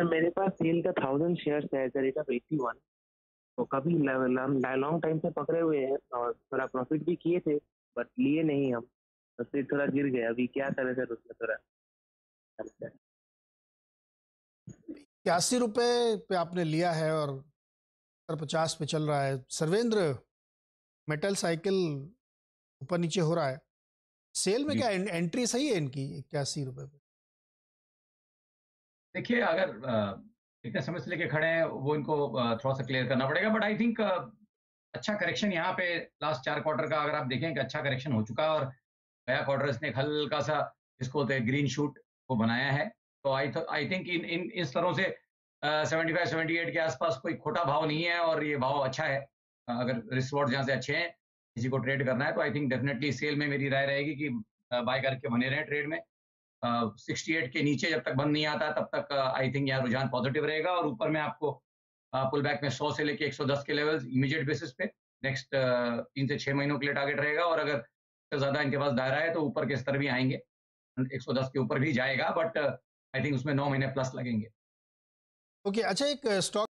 Sir मेरे पास cell का थाउज़ेंड शेयर्स है at the rate of eighty one तो काफ़ी लॉन्ग टाइम से पकड़े हुए हैं और थोड़ा प्रॉफिट भी किए थे बट लिए नहीं हम। तो फिर थोड़ा गिर गया अभी क्या करें सर उसमें थोड़ा? इक्यासी रुपये पे आपने लिया है और पचास पे चल रहा है। सर्वेंद्र मेटल साइकिल ऊपर नीचे हो रहा है। सेल में क्या एंट्री सही है इनकी इक्यासी रुपए पे? देखिए, अगर इतने समय से लेके खड़े हैं, वो इनको थोड़ा सा क्लियर करना पड़ेगा बट आई थिंक अच्छा करेक्शन यहाँ पे लास्ट चार क्वार्टर का अगर आप देखें कि अच्छा करेक्शन हो चुका है और गया क्वार्टर इसने हल्का सा इसको ग्रीन शूट को बनाया है तो आई आई थिंक इन इन, इस तरह से सेवेंटी फाइव सेवेंटी एट के आसपास कोई खोटा भाव नहीं है और ये भाव अच्छा है। अगर रिस्वॉर्ड जहाँ से अच्छे हैं, किसी को ट्रेड करना है तो आई थिंक डेफिनेटली सेल में मेरी राय रहेगी कि बाय करके बने रहे ट्रेड में। सिक्सटी एट के नीचे जब तक बंद नहीं आता तब तक आई थिंक यहाँ रुझान पॉजिटिव रहेगा और ऊपर में आपको पुल बैक में सौ से लेके 110 के लेवल्स इमीडिएट बेसिस पे नेक्स्ट तीन से छह महीनों के लिए टारगेट रहेगा और अगर तो ज़्यादा इनके पास दायरा है तो ऊपर के स्तर भी आएँगे। 110 के ऊपर भी जाएगा बट आई थिंक उसमें नौ महीने प्लस लगेंगे। ओके okay, अच्छा एक स्टॉक